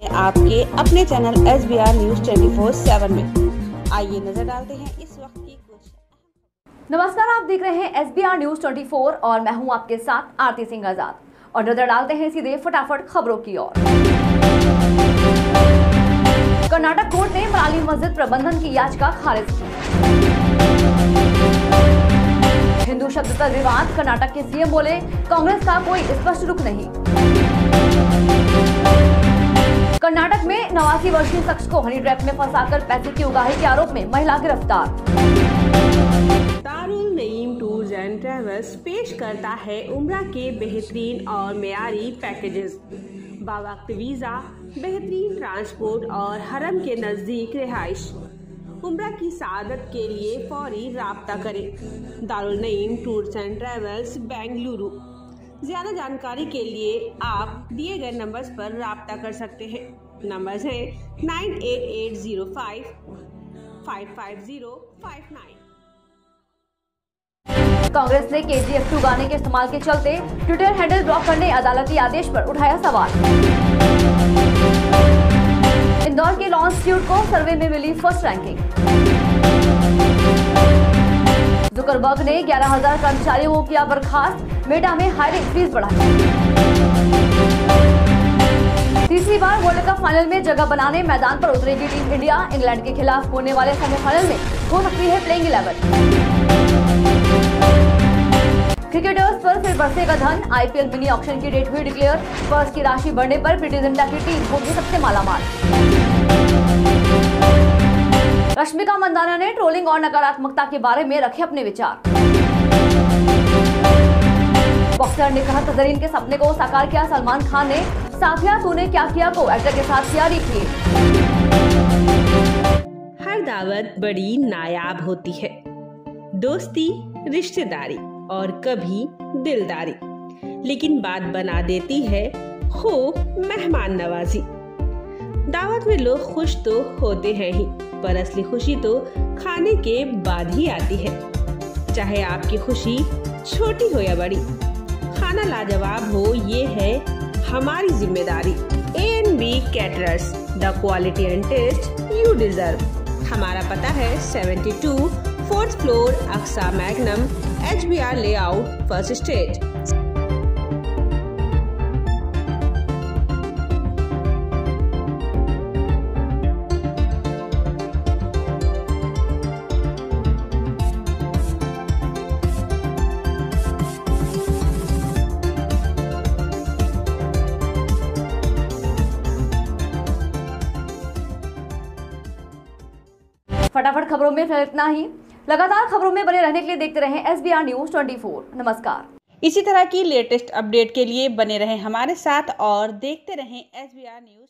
आपके अपने channel S B R news twenty four seven में। आइए नज़र डालते हैं इस वक्त की कुछ नमस्कार, आप देख रहे हैं एस बी आर न्यूज़ 24 और मैं हूँ आपके साथ आरती सिंह आज़ाद। और नज़र डालते हैं सीधे फटाफट खबरों की ओर। कर्नाटक कोर्ट ने मनाली मस्जिद प्रबंधन की याचिका खारिज की। हिंदू शब्द पर विवाद, कर्नाटक के सीएम बोले, कांग्रेस का कोई स्पष्ट रुख नहीं। कर्नाटक में नवासी वर्षीय शख्स को हनी ट्रैप में फंसाकर पैसे की उगाही के आरोप में महिला गिरफ़्तार। Darul Naeem tours and travels पेश करता है उम्र के बेहतरीन और मेयारी पैकेजेस। बावक्त वीज़ा, बेहतरीन ट्रांसपोर्ट और हरम के नज़दीक रिहाइश। उम्र की सादत के लिए फौरी रबता करें। Darul Naeem tours and travels Bengaluru. ज़्यादा जानकारी के लिए आप दिए गए नंबर्स पर रबता कर सकते हैं। नंबर्स हैं nine eight eight zero five five five zero five nine. Congress ने केजीएफ टू गाने के इस्तेमाल के चलते ट्विटर हैंडल ब्लॉक करने अदालती आदेश पर उठाया सवाल। इंदौर के लॉन्च इंस्टीट्यूट को सर्वे में मिली फ़र्स्ट रैंकिंग। जुकरबर्ग ने 11,000 कर्मचारियों को किया बर्खास्त। मेटा में हायरिंग फ़ीस बढ़ाई तीसरी बार वर्ल्ड कप फाइनल में जगह बनाने मैदान पर उतरेगी टीम इंडिया। इंग्लैंड के खिलाफ होने वाले सेमीफाइनल में हो सकती है प्लेइंग इलेवन। क्रिकेटर्स पर फिर बरसेगा धन। आईपीएल मिनी ऑक्शन की डेट हुई डिक्लेयर। फ़र्स्ट की राशि बढ़ने पर प्रीति जिंटा की टीम होगी सबसे मालामाल। रश्मिका मंदाना ने ट्रोलिंग और नकारात्मकता के बारे में रखे अपने विचार। बॉक्सर ने कहा सजरीन के सपने को साकार किया। सलमान खान ने साथिया, तूने क्या किया? को एक्टर के साथ किया रिक्रिएट हर दावत बड़ी नायाब होती है। दोस्ती, रिश्तेदारी और कभी दिलदारी। लेकिन बात बना देती है खूब मेहमान नवाजी। दावत में लोग खुश तो होते हैं ही, पर असली खुशी तो खाने के बाद ही आती है। चाहे आपकी खुशी छोटी हो या बड़ी खाना लाजवाब हो, ये है हमारी ज़िम्मेदारी। A N B caterers the quality and taste you deserve हमारा पता है 72 fourth floor Aqsa Magnum H B R layout first stage फटाफट खबरों में फ़िलहाल इतना ही। लगातार खबरों में बने रहने के लिए देखते रहें S B R news twenty नमस्कार। इसी तरह की लेटेस्ट अपडेट के लिए बने रहें हमारे साथ और देखते रहें एस बी आर न्यूज़